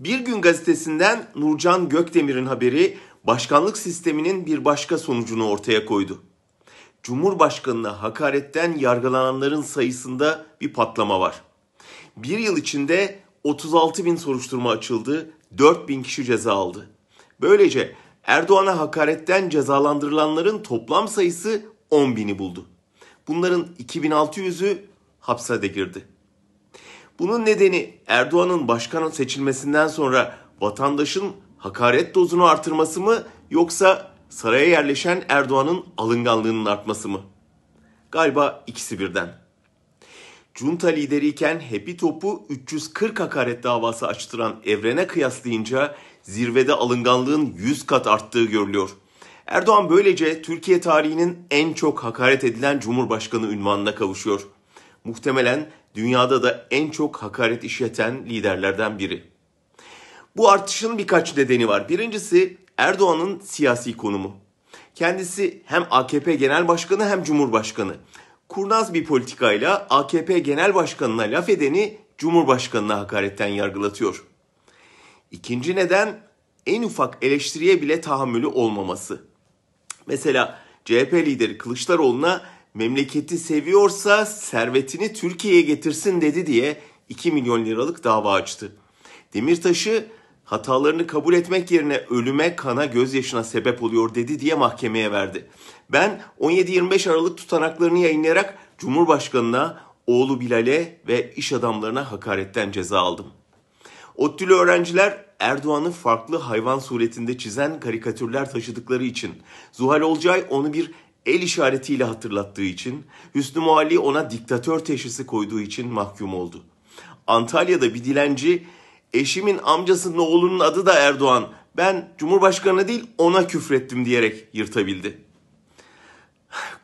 Bir gün gazetesinden Nurcan Gökdemir'in haberi başkanlık sisteminin bir başka sonucunu ortaya koydu. Cumhurbaşkanına hakaretten yargılananların sayısında bir patlama var. Bir yıl içinde 36 bin soruşturma açıldı, 4 bin kişi ceza aldı. Böylece Erdoğan'a hakaretten cezalandırılanların toplam sayısı 10 bini buldu. Bunların 2600'ü hapse de girdi. Bunun nedeni Erdoğan'ın başkan seçilmesinden sonra vatandaşın hakaret dozunu artırması mı yoksa saraya yerleşen Erdoğan'ın alınganlığının artması mı? Galiba ikisi birden. Junta lideriyken Happy Top'u 340 hakaret davası açtıran Evren'e kıyaslayınca zirvede alınganlığın 100 kat arttığı görülüyor. Erdoğan böylece Türkiye tarihinin en çok hakaret edilen Cumhurbaşkanı ünvanına kavuşuyor. Muhtemelen dünyada da en çok hakaret işleten liderlerden biri. Bu artışın birkaç nedeni var. Birincisi Erdoğan'ın siyasi konumu. Kendisi hem AKP Genel Başkanı hem Cumhurbaşkanı. Kurnaz bir politikayla AKP Genel Başkanı'na laf edeni Cumhurbaşkanı'na hakaretten yargılatıyor. İkinci neden en ufak eleştiriye bile tahammülü olmaması. Mesela CHP lideri Kılıçdaroğlu'na memleketi seviyorsa servetini Türkiye'ye getirsin dedi diye 2 milyon liralık dava açtı. Demirtaş'ı hatalarını kabul etmek yerine ölüme, kana, gözyaşına sebep oluyor dedi diye mahkemeye verdi. Ben 17-25 Aralık tutanaklarını yayınlayarak Cumhurbaşkanına, oğlu Bilal'e ve iş adamlarına hakaretten ceza aldım. ODTÜ'lü öğrenciler Erdoğan'ı farklı hayvan suretinde çizen karikatürler taşıdıkları için, Zuhal Olcay onu bir el işaretiyle hatırlattığı için, Hüsnü Muhalli ona diktatör teşhisi koyduğu için mahkum oldu. Antalya'da bir dilenci, eşimin amcasının oğlunun adı da Erdoğan, ben Cumhurbaşkanı değil ona küfrettim diyerek yırtabildi.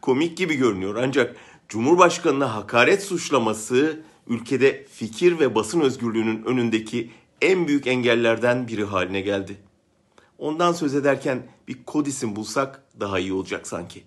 Komik gibi görünüyor ancak Cumhurbaşkanına hakaret suçlaması ülkede fikir ve basın özgürlüğünün önündeki en büyük engellerden biri haline geldi. Ondan söz ederken bir kod isim bulsak daha iyi olacak sanki.